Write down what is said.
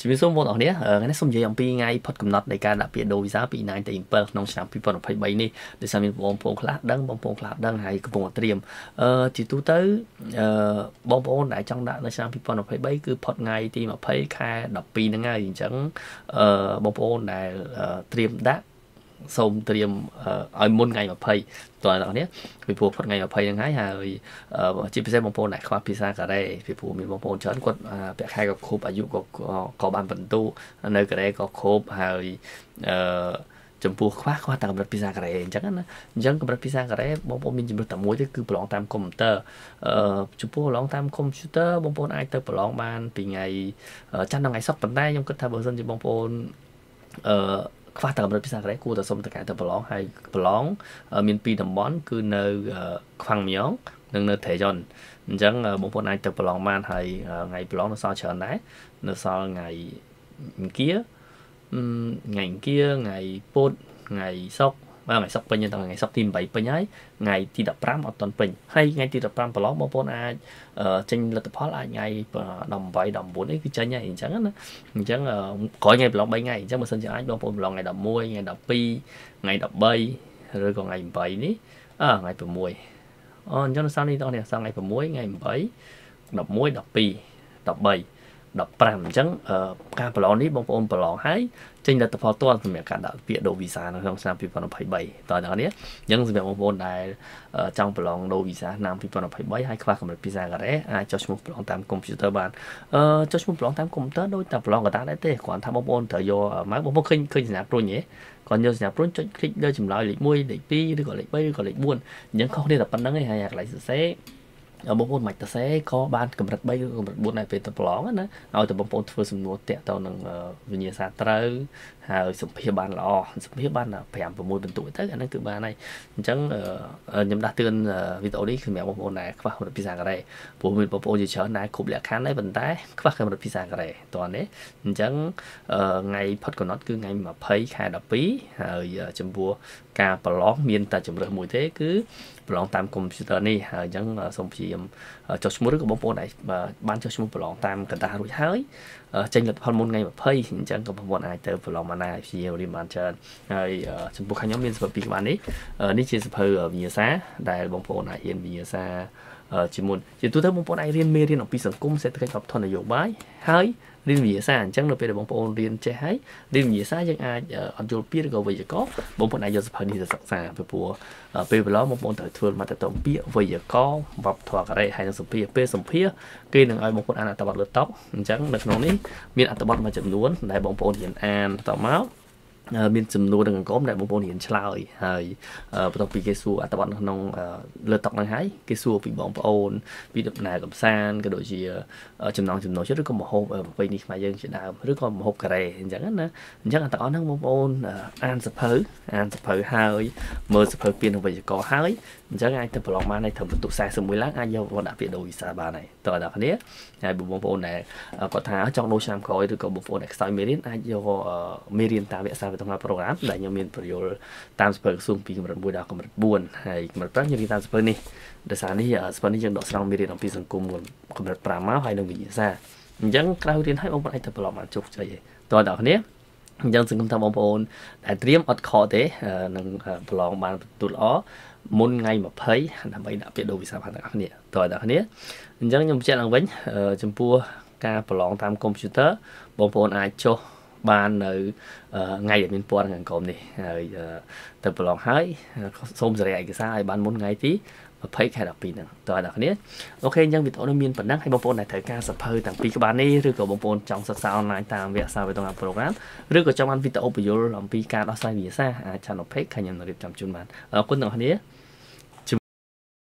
ជំរាបសួរបងប្អូនអ្នកថ្ងៃនេះសូមនិយាយអំពីថ្ងៃផុតកំណត់នៃការដាក់ពាក្យដូវីសាពី9ទៅ7ក្នុងឆ្នាំ2023នេះដោយសារមានបងប្អូនខ្លះដឹងបងប្អូនខ្លះដឹងហើយកំពុងតែត្រៀមអឺជាទូទៅអឺបងប្អូនដែលចង់ដាក់នៅឆ្នាំ2023គឺផុតថ្ងៃទី20ខែ12ហ្នឹងហើយអញ្ចឹងអឺបងប្អូនដែលត្រៀមដាក់ សូមត្រៀមឲ្យមុនថ្ងៃ20តើអ្នកនេះពីព្រោះផុតថ្ងៃ20ហ្នឹងហើយហើយជាពិសេសបងប្អូនដែលខ្វះភាសាកូរ៉េពីព្រោះមានបងប្អូនច្រើនគាត់ពាក់ខែក៏គ្រប់អាយុក៏ក៏បានបន្ទុនៅកូរ៉េក៏គ្រប់ហើយអឺចំពោះខ្វះខ្វះតែកម្រិតភាសាកូរ៉េអញ្ចឹងណាអញ្ចឹងកម្រិតភាសាកូរ៉េបងប្អូនមានជំរឿនតែមួយទេគឺប្រឡងតាមកុំព្យូទ័រអឺចំពោះប្រឡងតាមកុំព្យូទ័របងប្អូនអាចទៅប្រឡងបានពីថ្ងៃច័ន្ទដល់ថ្ងៃសុក្រប៉ុន្តែខ្ញុំគិតថាបើសិនជាបងប្អូនអឺ ខ្វះតែកម្រិតភាសាកូរ៉េគួរតែសុំតកែទៅប្រឡងហើយប្រឡងមានពីរតំបន់គឺនៅខ្វាំងមីយ៉ងនិងនៅថេយ៉ុនអញ្ចឹងបងប្អូនអាចទៅប្រឡងបានហើយថ្ងៃប្រឡងនៅសល់ច្រើនដែរនៅសល់ថ្ងៃអង្គារថ្ងៃអង្គារថ្ងៃពុធថ្ងៃសុក្រ បាទថ្ងៃសុកពេញដល់ថ្ងៃសុកទី8ពេញហើយថ្ងៃទី15អត់ទាន់ពេញហើយថ្ងៃទី15ប្រឡងបងប្អូនអាចចេញលទ្ធផលអាចថ្ងៃ18 19នេះគឺចេញហើយអញ្ចឹងណាអញ្ចឹងក្រោយថ្ងៃប្រឡង3ថ្ងៃអញ្ចឹងបើសិនជាអាចបងប្អូនប្រឡងថ្ងៃ11ថ្ងៃ12ថ្ងៃ13ឬក៏ថ្ងៃ8នេះអើថ្ងៃ6អូអញ្ចឹងនៅសល់នេះតោះនេះសល់ថ្ងៃ6ថ្ងៃ8 11 12 13 15អញ្ចឹងការប្រឡងនេះបងប្អូនប្រឡងហើយចេញលទ្ធផលទាល់សម្រាប់ការដាក់ពាក្យដូវីសានៅក្នុងឆ្នាំ2023តើអ្នកនេះអញ្ចឹងសម្រាប់បងប្អូនដែលចង់ប្រឡងដូវីសាឆ្នាំ2023ហើយខ្វះកម្រិតភាសាកូរ៉េអាចចុះឈ្មោះប្រឡងតាមកុំព្យូទ័របានអឺចុះឈ្មោះប្រឡងតាមកុំព្យូទ័រដូចតែប្រឡងកតាដែរទេគ្រាន់ថាបងប្អូនត្រូវយកម៉ៅបងប្អូនឃើញឃើញសញ្ញាព្រុញទេគាត់យកសញ្ញាព្រុញចុចคลิกលើចម្លើយលេខ1លេខ2ឬក៏លេខ3ឬក៏លេខ4អញ្ចឹងខុសគ្នាតែប៉ុណ្្នឹងឯងហើយកន្លែងសរសេរ បងប្អូនមិនតសេក៏បានកម្រិត3ឬកម្រិត4ដែរពេលទៅប្រឡងណាឲ្យតែបងប្អូនធ្វើសំណួរតាក់ទៅនឹងវិញ្ញាសាត្រូវហើយសម្ភារបានល្អសម្ភារបាន5 6បន្ទុកទៅអាហ្នឹងគឺបានហើយអញ្ចឹងខ្ញុំដាស់តឿនវីដេអូនេះសម្រាប់បងប្អូនដែលខ្វះកម្រិតភាសាកូរ៉េព្រោះមានបងប្អូនជាច្រើនដែលគ្រប់លក្ខខណ្ឌដែរប៉ុន្តែខ្វះកម្រិតភាសាកូរ៉េតោះនេះអញ្ចឹងថ្ងៃផុតកំណត់គឺថ្ងៃ20ខែ12ហើយចំពោះការប្រឡងមានតែជំរើសមួយទេគឺប្រឡងតាមកុំព្យូទ័រនេះហើយអញ្ចឹងសូមព្យាយាមចុះឈ្មោះឬក៏បងប្អូនដែលបានចុះឈ្មោះប្រឡងតាមកណ្ដាលរួចហើយចេញលទ្ធផលមុនថ្ងៃ20អញ្ចឹងក៏បងប្អូនអាចទៅប្រឡងបានដែរព្យាយាមរៀនបានច្រើនហើយចំពោះខ្ញុំមានសភៅពីរក្បាលនេះនេះជាសភៅវិញ្ញាសាដែលបងប្អូនអាចរៀនវិញ្ញាសា ជាមុនជាទូទៅបងប្អូនអាចរៀនមេរៀនអំពីសង្គមសេដ្ឋកិច្ចវប្បធម៌នយោបាយហើយរៀនវិញ្ញាសាអញ្ចឹងនៅពេលដែលបងប្អូនរៀនចេះហើយរៀនវិញ្ញាសាយើងអាចអត់យល់ពាក្យឬក៏វេយ្យាករណ៍បងប្អូនអាចយកសភៅនេះទៅសិក្សាពីព្រោះពេលប្រឡងបងប្អូនត្រូវធ្វើមកទៅតពាក្យវេយ្យាករណ៍វប្បធម៌កូរ៉េហើយនឹងសម្ភារពេលសម្ភារគេនឹងឲ្យបងប្អូនអានអត្ថបទលើតុអញ្ចឹងនៅក្នុងនេះមានអត្ថបទមួយចំនួនដែលបងប្អូនរៀនអានតមក មានចំនួននឹងអង្គមដែលបងប្អូនរៀនឆ្លើយហើយបន្ទាប់ពីគេសួរអត្ថបទនៅក្នុងលើតុហ្នឹងហើយគេសួរពីបងប្អូន ពីដំណើរកំសាន្តក៏ដូចជាចំណងចំណុចចិត្តឬក៏មហូបប្រពៃណីខ្មែរយើងជាដើមឬក៏មហូបកូរ៉េអញ្ចឹងណាអញ្ចឹងទាំងអស់ហ្នឹងបងប្អូនអានសភៅអានសភៅហើយមើលសភៅពាននឹងវិជ្ជាករហើយ អញ្ចឹងអាចទៅប្រឡងបានហើយធ្វើបន្ទុក41ឡើងអាចយកមកដាក់ពាក្យដូរវិសាបានហើយតើដល់គ្នាហើយបងប្អូនដែលគាត់ថាចង់ដូរឆ្នាំក្រោយឬក៏បងប្អូនដែលខ្សោយមេរៀនអាចយកមេរៀនតាមវគ្គសាស្ត្រក្នុងប្រូក្រាមដែលខ្ញុំមានបញ្យលតាមសភៅក្រសួងពីកម្រិត1ដល់កម្រិត4ហើយកម្រិត5ខ្ញុំរៀនតាមសភៅនេះដោយសារនេះសភៅនេះយើងដកស្រង់មេរៀនអំពីសង្គមកម្រិត5មកហើយនឹងវិញ្ញាសាអញ្ចឹងក្រៅរៀនឲ្យបងប្អូនអាចទៅប្រឡងបានជោគជ័យទេតើដល់គ្នា អញ្ចឹងសង្គមថាបងប្អូនដែលត្រៀមអត់ខកទេនឹងប្រឡងបានបន្ទូលល្អមុនថ្ងៃ20ដើម្បីដាក់ពាក្យដូរវិសាផានអ្នកគ្នាតើអ្នកគ្នាអញ្ចឹងខ្ញុំបញ្ជាក់ឡើងវិញចំពោះការប្រឡងតាមកុំព្យូទ័របងប្អូនអាចចុះ បាននៅថ្ងៃដែលមានពណ៌ខាងក្រោមនេះហើយទៅប្រឡងហើយសូមសេរីឯកសារឲ្យបានមុនថ្ងៃទី20ខែ12ហ្នឹងតើអ្នកគ្នាអូខេអញ្ចឹងវីដេអូនេះមានប៉ុណ្ណឹងហើយបងប្អូនដែលត្រូវការសភៅទាំងពីរក្បាលនេះឬក៏បងប្អូនចង់សិក្សាអនឡាញតាមវគ្គសាស្ត្រវិទ្យាប្រូក្រាមឬក៏ចង់បានវីដេអូបញ្យលអំពីការដោះស្រាយវិញ្ញាសាអាច channel page ខ្ញុំនឹងរៀបចំជូនបានអរគុណទាំងអស់គ្នា